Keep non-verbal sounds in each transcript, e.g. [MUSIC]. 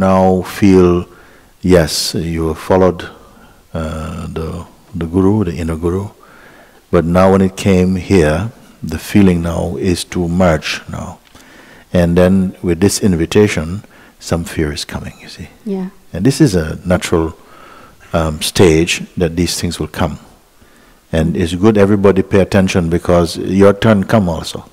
now feel, yes, you have followed uh, the, the Guru, the inner Guru, but now when it came here, the feeling now is to merge now. And then with this invitation, some fear is coming, you see. Yeah. And this is a natural um, stage that these things will come. And it's good everybody pay attention because your turn come also.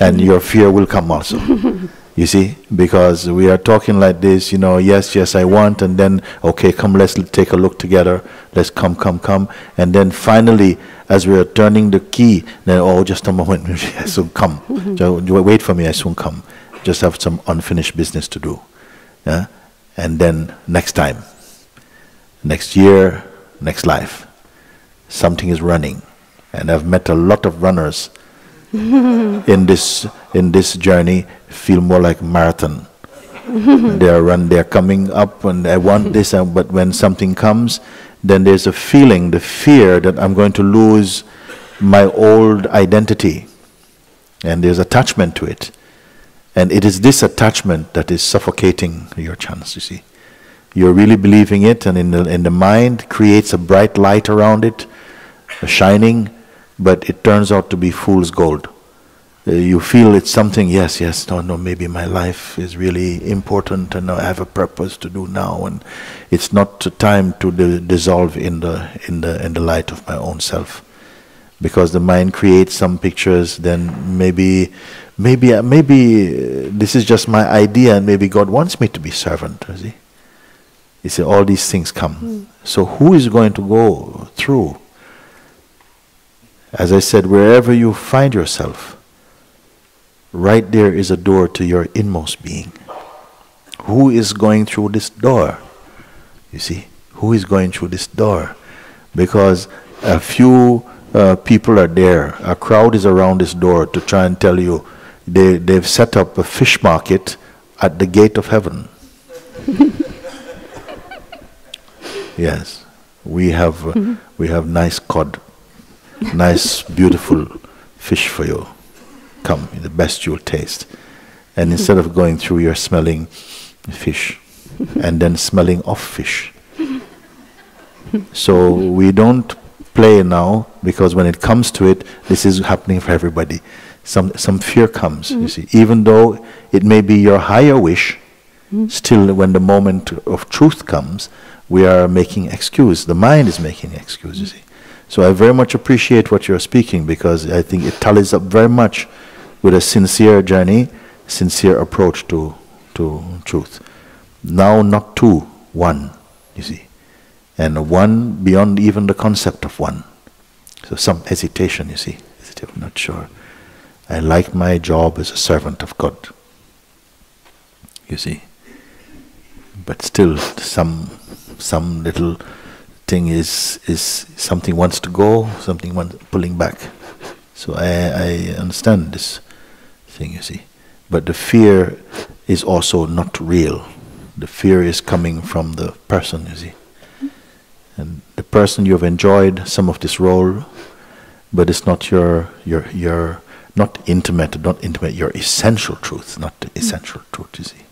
and your fear will come also. [LAUGHS] you see? Because we are talking like this, you know, yes, yes, I want, and then, okay, come, let's take a look together. Let's come, come, come. And then finally, as we are turning the key, then, oh, just a moment, [LAUGHS] I soon come. Mm-hmm. So, wait for me, I soon come. Just have some unfinished business to do. Yeah? And then next time, next year, next life, something is running. And I've met a lot of runners in this in this journey feel more like marathon. [LAUGHS] they are run, they are coming up, and I want this, and, but when something comes, then there's a feeling, the fear that I'm going to lose my old identity, and there's attachment to it, and it is this attachment that is suffocating your chance. You see, you're really believing it, and in the in the mind creates a bright light around it, a shining, but it turns out to be fool's gold. Uh, you feel it's something, yes, yes, no, no, maybe my life is really important and I have a purpose to do now, and it's not time to di- dissolve in the, in, the, in the light of my own self. Because the mind creates some pictures, then maybe, maybe, uh, maybe uh, this is just my idea, and maybe God wants me to be servant. You see, you see, all these things come. So who is going to go through? As I said, wherever you find yourself, right there is a door to your inmost being. Who is going through this door? You see, who is going through this door? Because a few uh, people are there, a crowd is around this door to try and tell you they, they've set up a fish market at the gate of heaven. [LAUGHS] yes, we have, uh, we have nice cod nice, beautiful fish for you. Come, the best you'll taste. And instead of going through, you're smelling fish and then smelling of fish. So we don't play now because when it comes to it, this is happening for everybody. Some, some fear comes, you see. Even though it may be your higher wish, still when the moment of truth comes, we are making excuse. The mind is making excuse, you see. So I very much appreciate what you're speaking because I think it tallies up very much with a sincere journey, sincere approach to, to truth. Now not two, one, you see. And one beyond even the concept of one. So some hesitation, you see. Hesitation, not sure. I like my job as a servant of God. You see. But still some some little thing is is something wants to go, something wants pulling back. So I, I understand this thing, you see. But the fear is also not real. The fear is coming from the person, you see. And the person you have enjoyed some of this role, but it's not your your your not intimate, not intimate, your essential truth, not the hmm. essential truth, you see.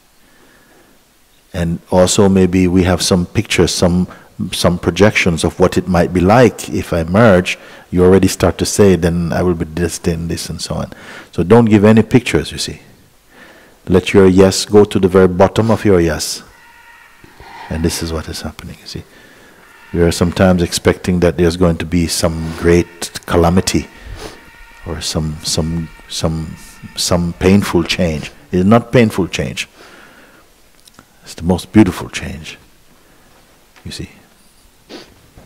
And also maybe we have some pictures, some some projections of what it might be like if I merge, you already start to say, then I will be this, then this, and so on. So don't give any pictures, you see. Let your yes go to the very bottom of your yes. And this is what is happening, you see. We are sometimes expecting that there's going to be some great calamity or some, some, some, some painful change. It's not painful change. It's the most beautiful change. You see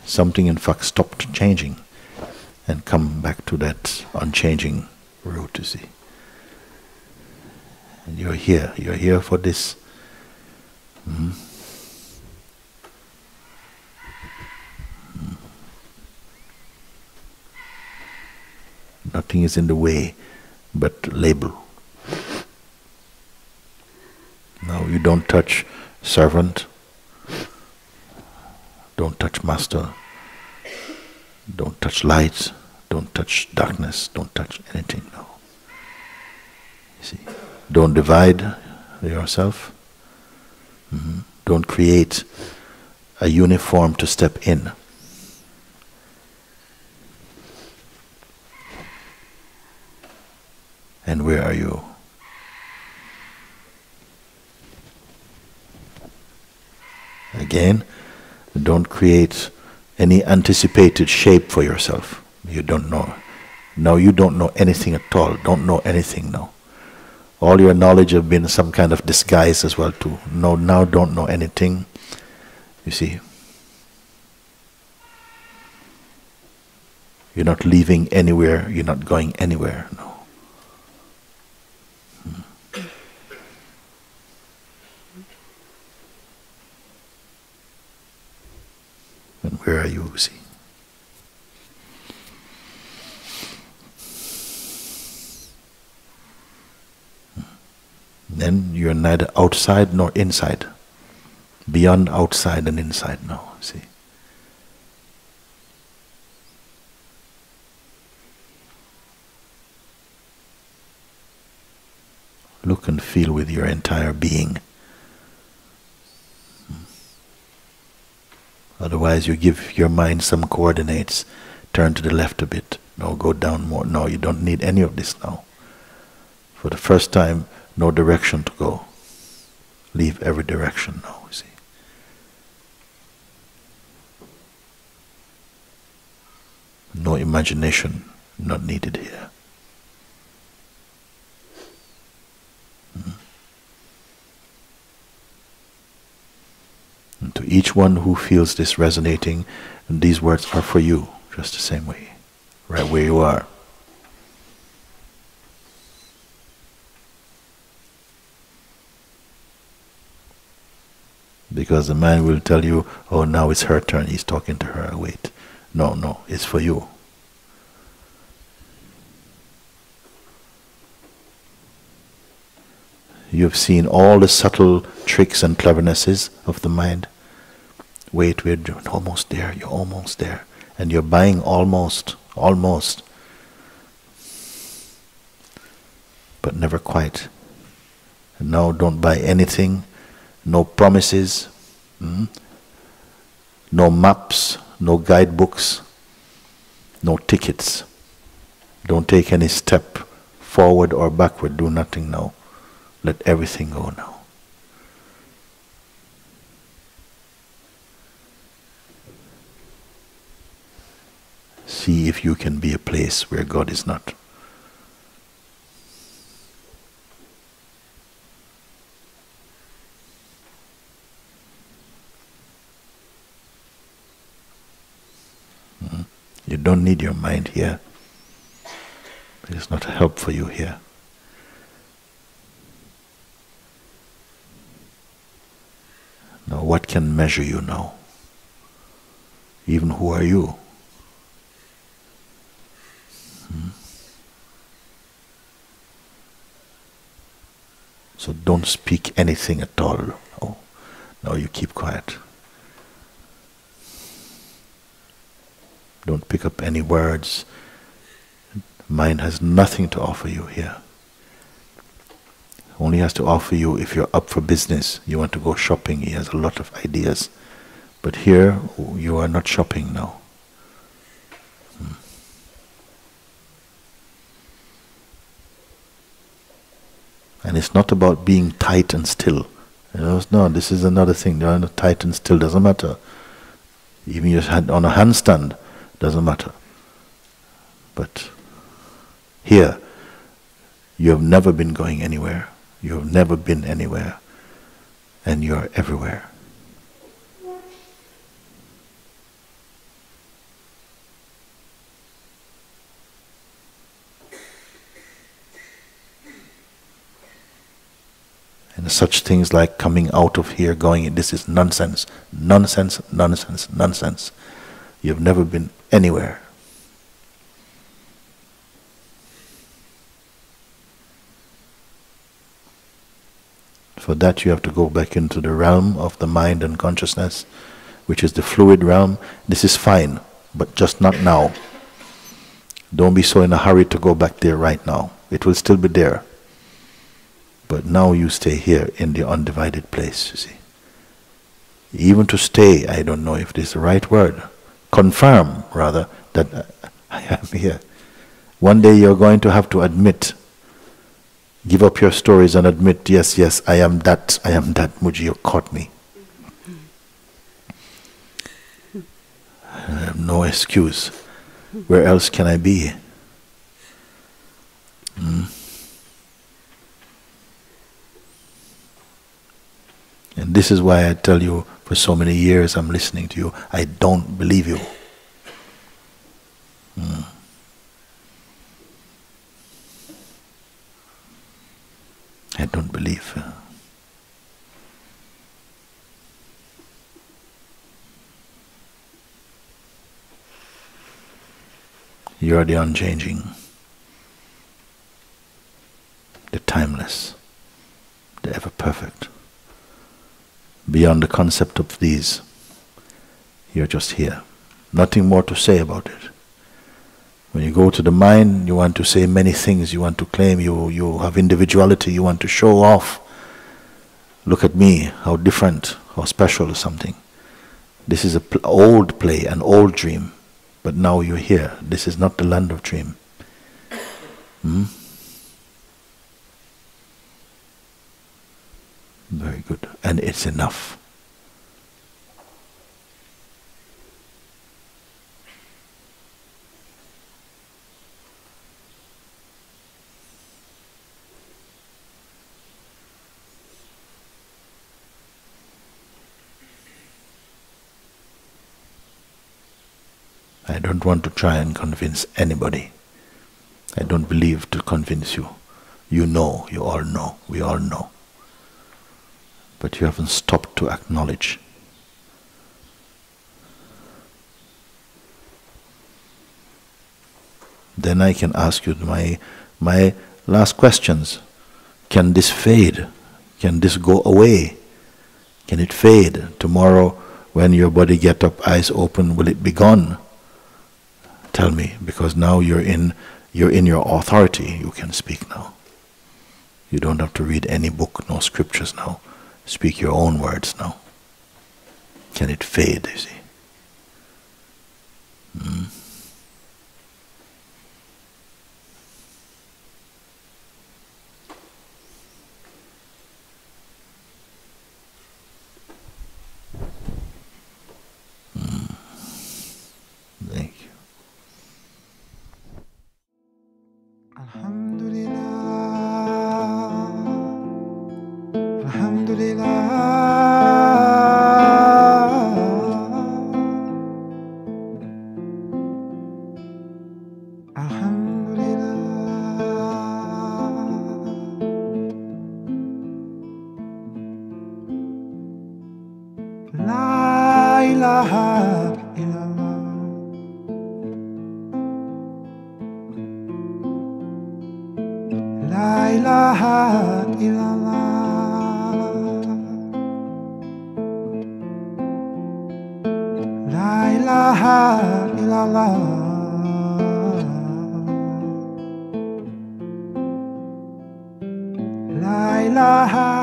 something in fact stopped changing and come back to that unchanging root, you see. And you're here. You're here for this. Mm. Nothing is in the way but label. No, you don't touch servant, don't touch master, don't touch light, don't touch darkness, don't touch anything, no. You see, don't divide yourself. Mm-hmm. Don't create a uniform to step in. And where are you? Again, don't create any anticipated shape for yourself. You don't know. Now you don't know anything at all. Don't know anything now. All your knowledge have been some kind of disguise as well too. No, now don't know anything. You see. You're not leaving anywhere. You're not going anywhere. No. Where are you, see? Then you're neither outside nor inside. Beyond outside and inside now, see. Look and feel with your entire being. Otherwise, you give your mind some coordinates. Turn to the left a bit. No, go down more. No, you don't need any of this now. For the first time, no direction to go. Leave every direction now, you see. No imagination not needed here. Hmm. And to each one who feels this resonating, these words are for you, just the same way, right where you are. Because the man will tell you, oh, now it's her turn, he's talking to her. Wait. No, no, it's for you. You've seen all the subtle tricks and clevernesses of the mind. Wait, we're almost there, you're almost there. And you're buying almost, almost, but never quite. And now don't buy anything, no promises, mm? no maps, no guidebooks, no tickets. Don't take any step forward or backward, do nothing now. Let everything go now. See if you can be a place where God is not. Hmm? You don't need your mind here. It's not a help for you here. Now, what can measure you now? Even who are you? So don't speak anything at all. No, no, you keep quiet. Don't pick up any words. Mind has nothing to offer you here. Only has to offer you if you're up for business. You want to go shopping. He has a lot of ideas. But here, you are not shopping now. And it's not about being tight and still. You know, no, this is another thing. You're not tight and still doesn't matter. Even your hand on a handstand doesn't matter. But here, you have never been going anywhere. You have never been anywhere. And you are everywhere. Such things like coming out of here, going in, this is nonsense, nonsense, nonsense, nonsense. You've never been anywhere. For that, you have to go back into the realm of the mind and consciousness, which is the fluid realm. This is fine, but just not now. Don't be so in a hurry to go back there right now. It will still be there. But now you stay here in the undivided place, you see. Even to stay, I don't know if this is the right word. Confirm, rather, that I am here. One day you're going to have to admit give up your stories and admit, yes, yes, I am that, I am that, Mooji, you caught me. I have no excuse. Where else can I be? Hmm? And this is why I tell you for so many years I'm listening to you, I don't believe you. Hmm. I don't believe. You are the unchanging, the timeless, the ever perfect. Beyond the concept of these, you're just here. Nothing more to say about it. When you go to the mind, you want to say many things, you want to claim you, you have individuality, you want to show off. Look at me, how different, how special or something. This is an pl- old play, an old dream, but now you're here. This is not the land of dream. Hmm? Very good. And it's enough. I don't want to try and convince anybody. I don't believe to convince you. You know, you all know, we all know. But you haven't stopped to acknowledge. Then I can ask you my, my last questions. Can this fade? Can this go away? Can it fade? Tomorrow, when your body get up, eyes open, will it be gone? Tell me, because now you're in, you're in your authority. You can speak now. You don't have to read any book, no scriptures now. Speak your own words now. Can it fade, you see? Mm. La ilaha